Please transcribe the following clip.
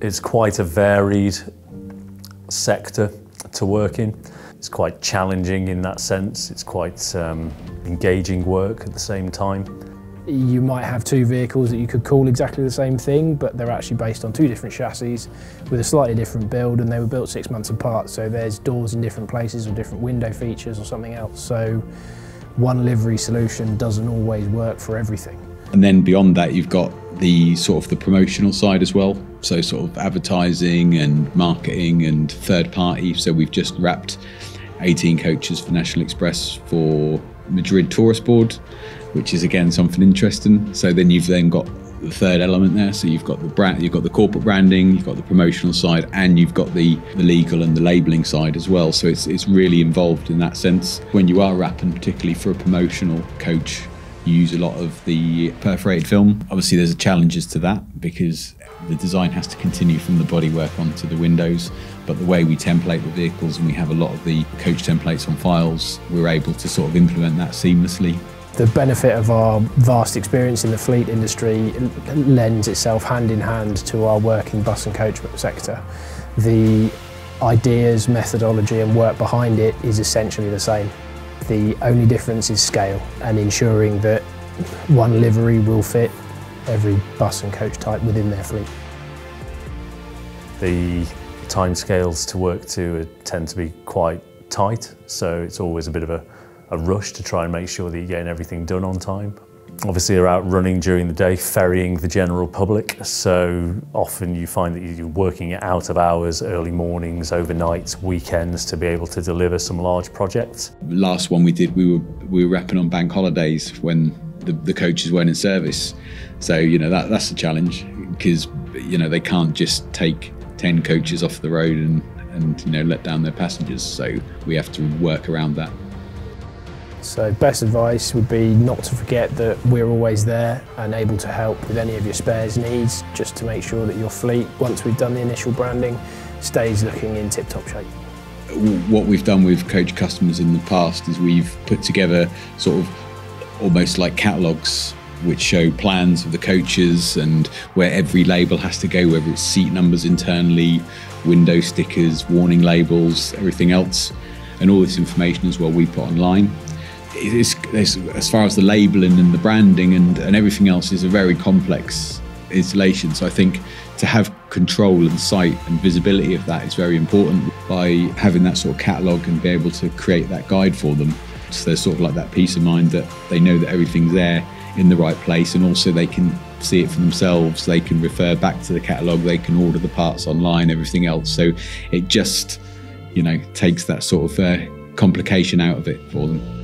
It's quite a varied sector to work in. It's quite challenging in that sense. It's quite um, engaging work at the same time. You might have two vehicles that you could call exactly the same thing, but they're actually based on two different chassis with a slightly different build and they were built six months apart. So there's doors in different places or different window features or something else. So one livery solution doesn't always work for everything. And then beyond that, you've got the sort of the promotional side as well. So sort of advertising and marketing and third party. So we've just wrapped 18 coaches for National Express for Madrid Tourist Board, which is again something interesting. So then you've then got the third element there. So you've got the brand, you've got the corporate branding, you've got the promotional side, and you've got the, the legal and the labelling side as well. So it's it's really involved in that sense. When you are wrapping, particularly for a promotional coach, use a lot of the perforated film. Obviously, there's challenges to that because the design has to continue from the bodywork onto the windows. But the way we template the vehicles and we have a lot of the coach templates on files, we're able to sort of implement that seamlessly. The benefit of our vast experience in the fleet industry lends itself hand in hand to our work in bus and coach sector. The ideas, methodology and work behind it is essentially the same. The only difference is scale and ensuring that one livery will fit every bus and coach type within their fleet. The timescales to work to tend to be quite tight, so it's always a bit of a, a rush to try and make sure that you're getting everything done on time. Obviously you're out running during the day, ferrying the general public, so often you find that you're working out of hours, early mornings, overnights, weekends to be able to deliver some large projects. Last one we did, we were we were wrapping on bank holidays when the, the coaches weren't in service. So, you know, that that's a challenge because, you know, they can't just take 10 coaches off the road and, and, you know, let down their passengers. So we have to work around that. So best advice would be not to forget that we're always there and able to help with any of your spares needs, just to make sure that your fleet, once we've done the initial branding, stays looking in tip-top shape. What we've done with coach customers in the past is we've put together sort of almost like catalogues which show plans of the coaches and where every label has to go, whether it's seat numbers internally, window stickers, warning labels, everything else. And all this information as well we put online. It's, it's, as far as the labeling and the branding and, and everything else is a very complex installation. So I think to have control and sight and visibility of that is very important by having that sort of catalogue and be able to create that guide for them. So there's sort of like that peace of mind that they know that everything's there in the right place and also they can see it for themselves they can refer back to the catalogue they can order the parts online everything else so it just you know takes that sort of uh, complication out of it for them